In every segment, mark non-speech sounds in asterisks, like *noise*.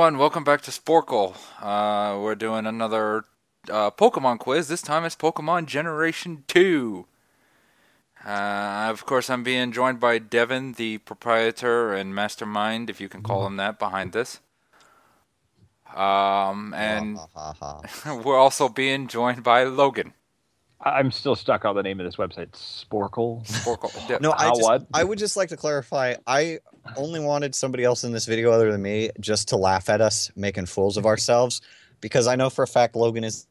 everyone, welcome back to Sporcle. Uh, we're doing another uh, Pokemon quiz. This time it's Pokemon Generation 2. Uh, of course, I'm being joined by Devon, the proprietor and mastermind, if you can call him that, behind this. Um, and *laughs* we're also being joined by Logan. I'm still stuck on the name of this website, Sporcle. Sporcle. *laughs* No, I just. I would just like to clarify. I only wanted somebody else in this video other than me just to laugh at us making fools of ourselves because I know for a fact Logan is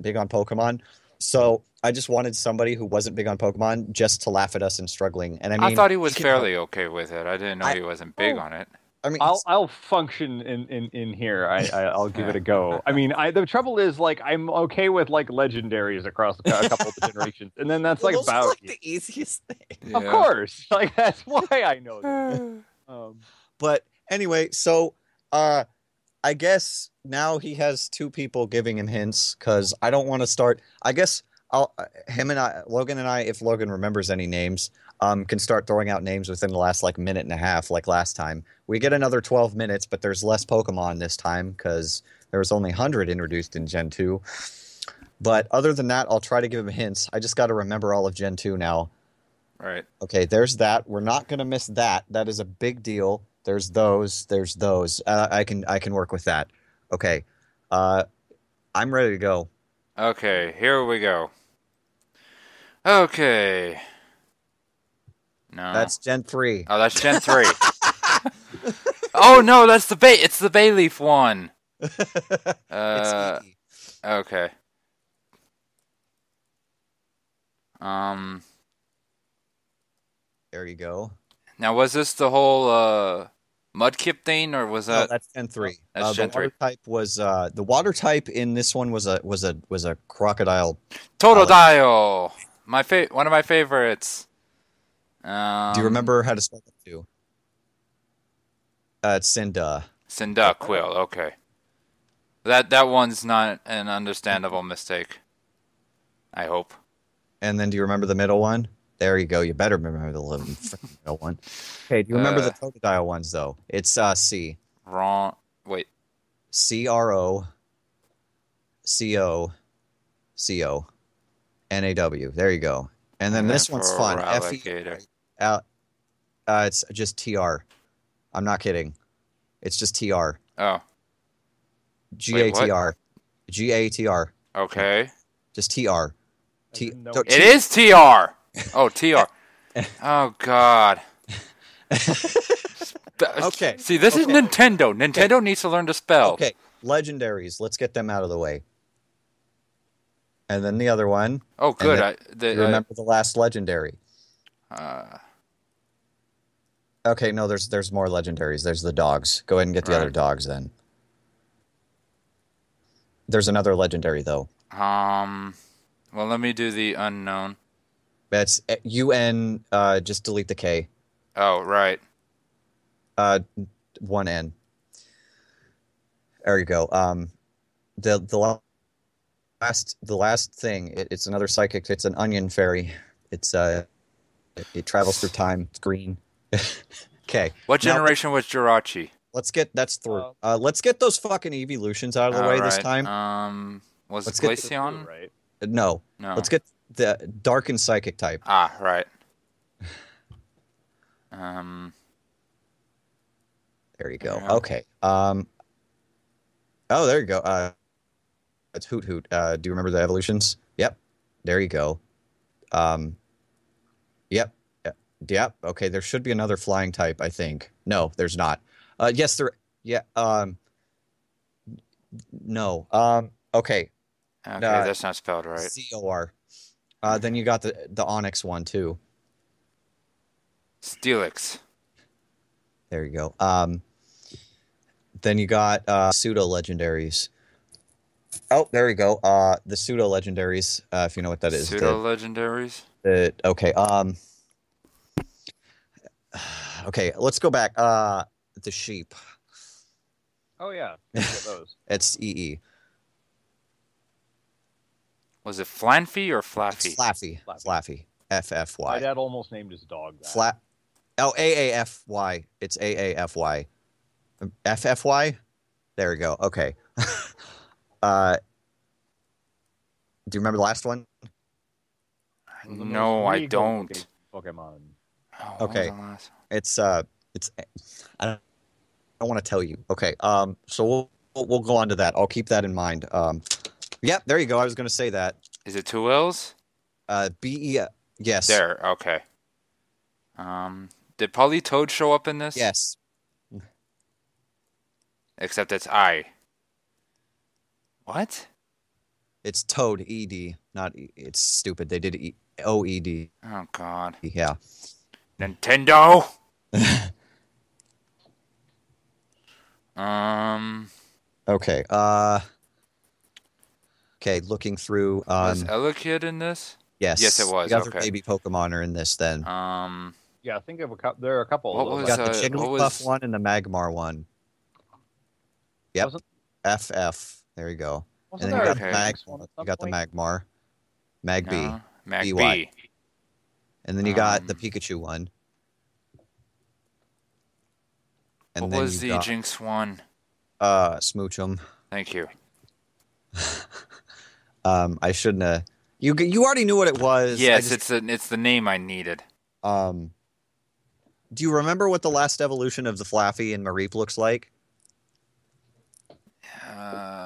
big on Pokemon. So I just wanted somebody who wasn't big on Pokemon just to laugh at us and struggling. And I mean, I thought he was fairly okay with it. I didn't know I- he wasn't big Oh. on it. I mean, I'll I'll function in, in, in here. I, I I'll give it a go. I mean, I the trouble is like I'm okay with like legendaries across a a couple of generations, and then that's like those are about like the easiest thing. *laughs* Of course, *laughs* like that's why I know this. *sighs* Um, But anyway, so uh I guess now he has two people giving him hints because I don't want to start. I guess I'll uh, him and I, Logan and I, if Logan remembers any names, um, can start throwing out names within the last like minute and a half, like last time. We get another twelve minutes, but there's less Pokemon this time because there was only hundred introduced in Gen two. But other than that, I'll try to give him hints. I just got to remember all of Gen two now. Right. Okay, there's that. We're not going to miss that. That is a big deal. There's those. There's those. Uh, I can I can work with that. Okay, uh, I'm ready to go. Okay, here we go. Okay. No. That's Gen three. Oh, that's Gen 3. *laughs* oh, no, that's the Bay. It's the Bayleef one. *laughs* Uh, it's okay. Um, There you go. now was this the whole uh Mudkip thing, or was Oh, that? that's Gen three. that's uh, Gen the water 3. type was uh, the water type in this one was a was a was a crocodile. Totodile. My fa- one of my favorites. Um, Do you remember how to spell that too? Uh, it's Cinda. Quill. Okay. That that one's not an understandable mistake. I hope. And then do you remember the middle one? There you go. You better remember the *laughs* middle one. Okay, do you remember Uh. the Totodile ones though? It's uh, C. Wrong. Wait. C R O C O C O N A W. There you go. And then this one's fun. F E Alligator. uh, it's just T R. I'm not kidding. It's just T R. Oh. G A Wait, what? T R. G A T R. Okay. Just T R. I T. didn't know don't- It is TR. Oh, TR. *laughs* Oh God. *laughs* Okay, See, this is okay. Nintendo. Nintendo needs to learn to spell. Okay, legendaries. Let's get them out of the way. And then the other one. Oh, good. then I, the, You remember the last legendary? uh, Okay, no, there's there's more legendaries. There's the dogs. Go ahead and get the other dogs then. There's another legendary though. um. Well, let me do the unknown. That's uh, UN. Uh, just delete the K. Oh, right. Uh, one N. There you go. Um, the the last the last thing. It, it's another psychic. It's an onion fairy. It's uh, it, it travels through time. It's green. *laughs* okay. What Now- generation was Jirachi? Let's get that's through. Uh, let's get those fucking evolutions out of the way this time. Um, was Let's get the Glaceon? blue, right? no, No. let's get the dark and psychic type. Ah, right. *laughs* Um. There you go. Yeah. Okay. Um. Oh, there you go. Uh, it's Hoothoot. Uh, do you remember the evolutions? Yep. There you go. Um. Yep. Yep. Okay. There should be another flying type. I think. No, there's not. Uh, yes, there. Yeah. Um. No. Um. Okay. Okay, Uh, that's not spelled right. C O R. Uh, then you got the the Onix one too. Steelix. There you go. Um, then you got uh, pseudo legendaries. Oh, there you go. Uh, the pseudo legendaries. Uh, if you know what that is. Pseudo legendaries. okay. Um. *sighs* Okay, let's go back. Uh, the sheep. Oh yeah, *laughs* get those. It's EE. Was it Flanfy or Flaaffy? Flaaffy. Flaaffy. Flaaffy. F F My dad almost named his dog that. Flat. Oh, A A F Y. It's A A F Y. F F Y. There we go. Okay. *laughs* uh, do you remember the last one? One of the No, I don't. Pokemon. Oh, Okay. It's uh, it's I don't, I don't want to tell you. Okay. Um, so we'll we'll- we'll go on to that. I'll keep that in mind. Um, yeah, there you go. I was going to say that. Is it two L's? Uh, B E. Yes. There. Okay. Um, did Politoed show up in this? Yes. Except it's I. What? It's Toad. E D. Not. E, it's stupid. They did E O E D. Oh God. Yeah. Nintendo. *laughs* um, Okay. Uh. Okay. Looking through. was Um. Elekid in this? Yes. Yes, it was, The other okay. baby Pokemon are in this. Then Um, Yeah, I think of a couple. There are a couple. What of we was, got the uh, what Jigglypuff was- one and the Magmar one. Yep. Wasn't, FF. There you go. wasn't And then you got Okay. the Mag. Phoenix one at You got the? Magmar. Mag B. no, Mag BY. B. And then you got the Um, Pikachu one. And What then was the got, Jynx one? uh Smoochum. Thank you. *laughs* Um I shouldn't have you you already knew what it was. Yes, just- it's the it's the name I needed. um Do you remember what the last evolution of the Flaaffy and Mareep looks like? Uh,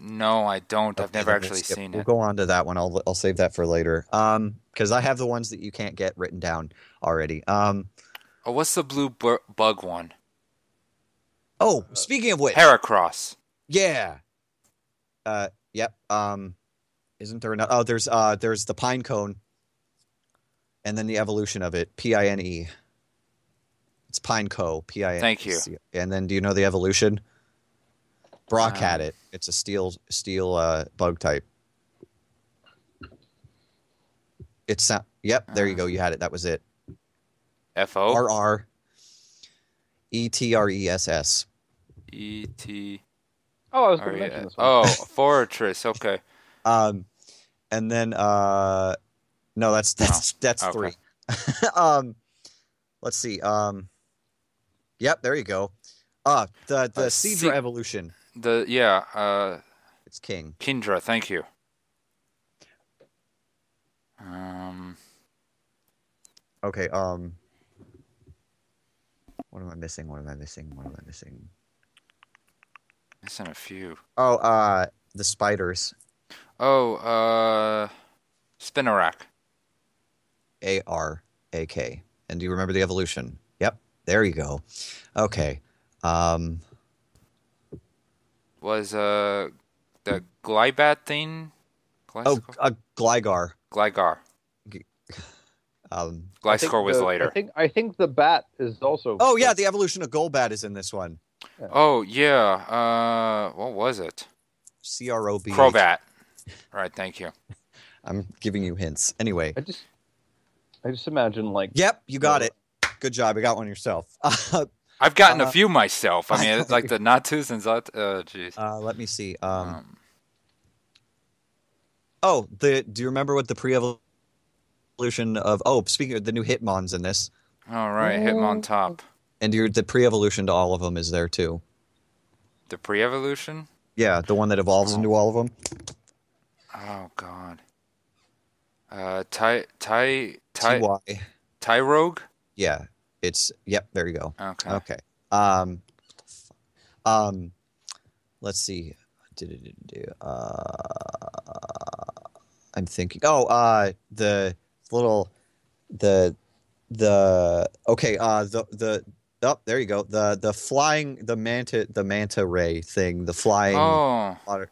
no, I don't. I've never actually skip- seen We'll it. go on to that one. I'll I'll save that for later. Um cuz I have the ones that you can't get written down already. Um Oh, what's the blue bu- bug one? Oh, speaking of which. Heracross. Yeah. Uh yep. Um isn't there another Oh, there's uh there's the pine cone and then the evolution of it, P I N E. It's pine co, P I N. E. Thank you. And then do you know the evolution? Brock had Um, it. It's a steel steel uh bug type. It's uh, yep, there you go. You had it. That was it. F O R R E T R E S S. E T Oh, I was going to mention this one. Oh, Fortress. Okay. *laughs* Um, and then uh, no, that's that's that's okay. three. *laughs* um, let's see. Um, yep, there you go. Uh the the Uh, Seadra Se- evolution. The yeah. Uh, It's king. Kingdra. Thank you. Um. Okay. Um, what am I missing? What am I missing? What am I missing? Missing a few. Oh, uh, the spiders. Oh, uh, Spinarak. A R A K. And do you remember the evolution? Yep. There you go. Okay. Um, Was uh the Glybat thing? oh, Gliscor? uh, Gligar. Gligar. *laughs* Um, I think Gliscor was the- later. I think I think the bat is also. oh yeah, the evolution of Golbat is in this one. Oh yeah. Uh, what was it? C R O B. Crobat. All right, Thank you. *laughs* I'm giving you hints. Anyway. I just, I just imagine like. Yep, you got it. Good job. You got one yourself. Uh, *laughs* I've gotten Uh, a few myself. I mean, like the Natus and Zot. Uh, jeez. uh, let me see. Um, Um, oh, the do you remember what the pre-evolution of? Oh, speaking of the new Hitmons in this, all right. Hitmontop. and your the pre-evolution to all of them is there too. The pre-evolution. Yeah, the one that evolves into all of them. Oh God. Uh, Ty Ty Ty Ty. Tyrogue. Yeah, it's yep. There you go. Okay. Okay. Um, um, let's see. Du-du-du-du-du. Uh, I'm thinking. Oh, uh, the little, the, the. Okay. Uh, the the. Oh, there you go. The the flying the manta the manta ray thing. The flying. Oh. water-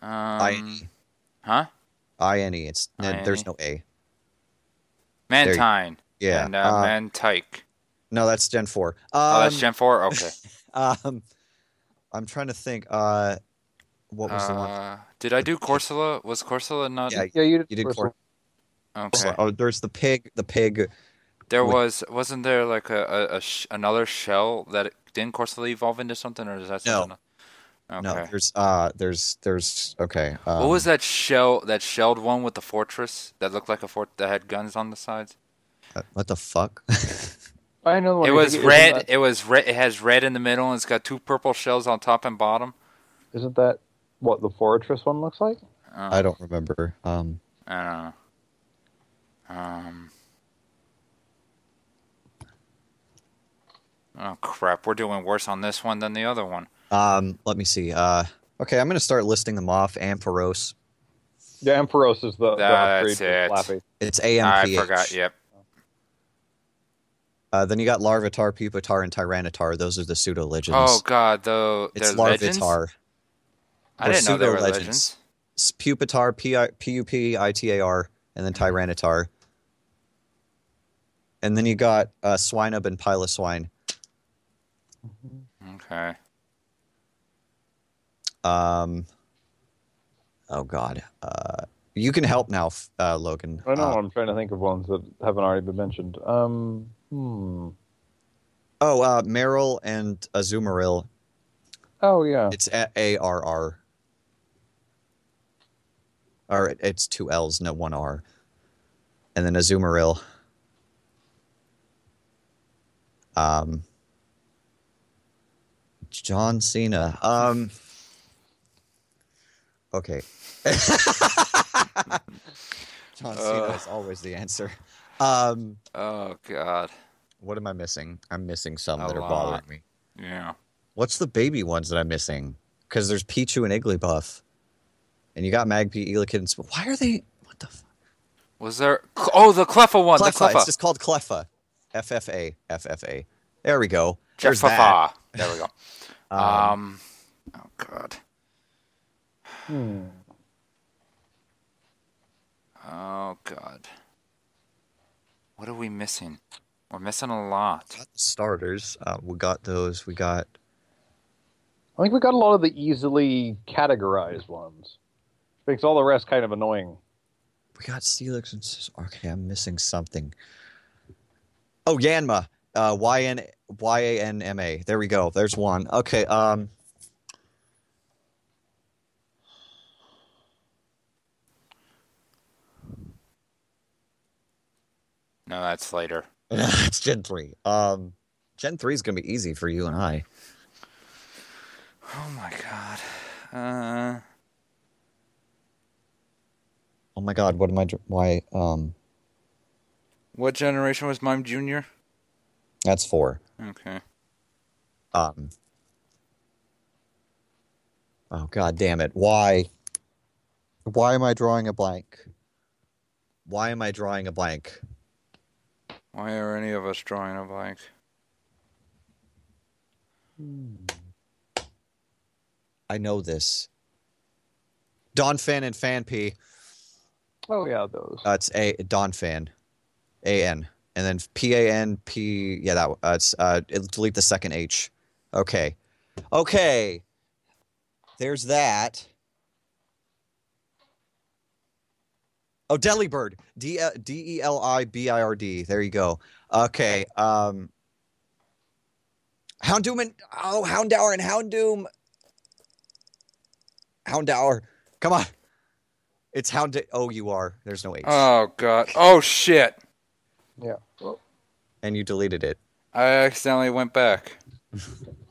Um. Huh? I N E. It's no, there's no A. Mantine. Yeah. And uh, uh, Mantyke. no, that's Gen four. Um, Oh, that's Gen four. Okay. *laughs* um, I'm trying to think. Uh, what was the one? Uh, did I do Corsola? Was Corsola not? Yeah, Yeah, you did. You did first Cor- Okay. Oh, there's the pig. The pig. There with- was wasn't there like a, a, a sh- another shell that it, didn't Corsola evolve into something or is that No. something? else? Okay. No, there's uh, there's there's okay. Um, what was that shell? That shelled one with the fortress that looked like a fort that had guns on the sides. What the fuck? I know It was red. That, It was red. It has red in the middle, and it's got two purple shells on top and bottom. isn't that what the Fortress one looks like? Uh, I don't remember. Um, I don't know. Um. Oh crap! We're doing worse on this one than the other one. um, let me see. Uh, okay, I'm gonna start listing them off. Ampharos. Yeah, Ampharos is the, the That's upgrade it. Flappy. It's I forgot. Yep. Uh, then you got Larvitar, Pupitar, and Tyranitar. Those are the pseudo legends. Oh god, though it's they're legends. Larvitar. I didn't know they were pseudo-legends. legends. It's Pupitar, and then Tyranitar. And then you got uh, Swinub and Piloswine. Okay. Um, oh God. Uh, you can help now, uh, Logan. I know. Uh, I'm trying to think of ones that haven't already been mentioned. Um, hmm. oh, uh, Marill and Azumarill. Oh yeah. It's A- A-R-R. Or it's two L's, no one R. And then Azumarill. Um, John Cena. Um, okay. *laughs* John Cena Uh. is always the answer. Um, Oh god. what am I missing? I'm missing some A that are lot. bothering me. Yeah. What's the baby ones that I'm missing? Because there's Pichu and Igglybuff, and you got Magby, Elekid, and Sp- why are they? What the? F- Was there? Oh, the Cleffa one. Cleffa. The Cleffa. It's just called Cleffa. F F A F F A. There we go. There's that. There we go. *laughs* Um, Um. Oh god. Hmm. Oh god. What are we missing? We're missing a lot. got starters. Uh, we got those. We got. I think we got a lot of the easily categorized ones. Makes all the rest kind of annoying. We got Steelix and. Sis- Okay, I'm missing something. Oh, Yanma. Uh, Y N Y A N M A. There we go. There's one. Okay. Um. No, that's later. *laughs* it's Gen three. Um, Gen three is gonna be easy for you and I. Oh my god. Uh. Oh my God, what am I? Why? Um, What generation was Mime Junior? that's four. Okay. Um. Oh God, damn it! Why? Why am I drawing a blank? Why am I drawing a blank? Why are any of us drawing a blank? I know this. Donphan and Phanpy. Oh yeah, those. Uh, a Donphan, A N, and then P A N P. Yeah, that. Uh, it's uh, it'll delete the second H. Okay, okay. There's that. Oh, Delibird. D D E L I B I R D. There you go. Okay. Um. Houndoom and oh, Hound Houndour and Houndoom. Houndour. Come on. It's Hound. Oh, you are. There's no H. Oh god. Oh shit. Yeah. Well, and you deleted it. I accidentally went back. *laughs*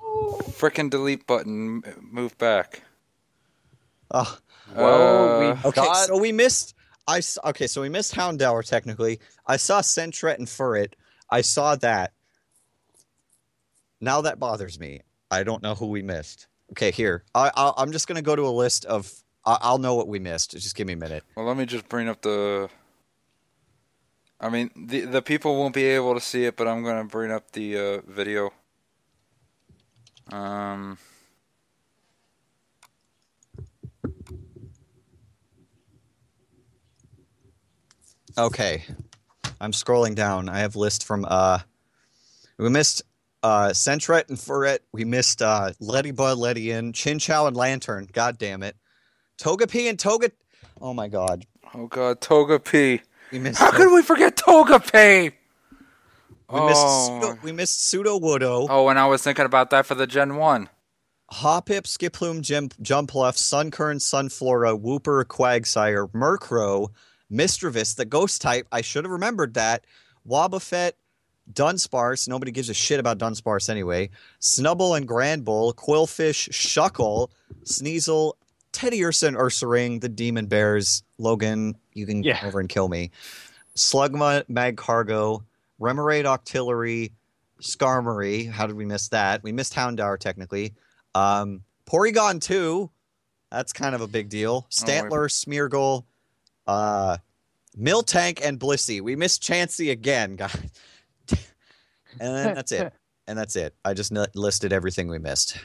Frickin' delete button. Move back. Oh, well, we Uh, okay. got So we missed. I okay. So we missed Houndour technically. I saw Sentret and Furret. I saw that. Now that bothers me. I don't know who we missed. Okay, here. I, I'm just gonna go to a list of. I, I'll know what we missed. Just give me a minute. Well, let me just bring up the. I mean, the the people won't be able to see it, but I'm gonna bring up the uh, video. Um. Okay. I'm scrolling down. I have list from uh we missed uh Sentret and Furret. We missed uh Ledyba, Letty In, Chinchou and Lanturn. God damn it. Togepi and Toga Oh my god. Oh God, Togepi. We missed How could we forget Togepi? we missed Oh. pseudo, we missed Sudowoodo, Oh, and I was thinking about that for the Gen One. Hoppip, Skiploom, Jim, Jumpluff, Sunkern, Sunflora, Wooper, Quagsire, Murkrow, Misdreavus, the ghost type. I should have remembered that. Wobbuffet, Dunsparce, nobody gives a shit about Dunsparce anyway. Snubbull and Granbull, Qwilfish, Shuckle, Sneasel, Teddiursa and Ursaring, the Demon Bears. Logan, you can Yeah. come over and kill me. Slugma, Magcargo, Remoraid Octillery, Skarmory. How did we miss that? We missed Houndour technically. Um, Porygon 2. That's kind of a big deal. Stantler, Smeargle, uh, Miltank, and Blissey. We missed Chansey again, guys. *laughs* and then that's it. And that's it. I just n- listed everything we missed.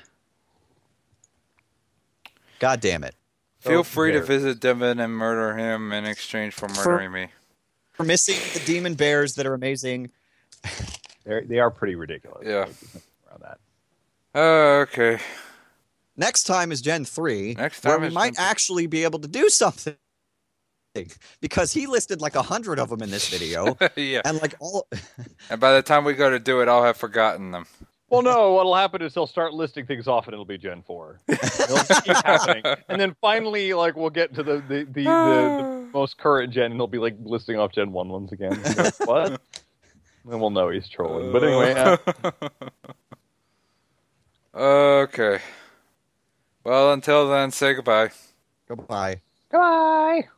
God damn it. Feel Oh, free to visit Devon and murder him in exchange for murdering me. For missing the Demon Bears that are amazing. *laughs* They're, they are pretty ridiculous. Yeah. Around that. Oh, okay. Next time is Gen 3, Next where time we might Gen actually be able to do something. Because he listed like a hundred of them in this video. *laughs* yeah. and like all *laughs* And by the time we go to do it, I'll have forgotten them. Well, no. What'll happen is he'll start listing things off, and it'll be Gen Four. *laughs* It'll happening, and then finally, like we'll get to the the, the, the, the *sighs* most current Gen, and he'll be like listing off Gen One ones again. You know, what? And then we'll know he's trolling. But anyway, uh, okay. Well, until then, say goodbye. goodbye. goodbye.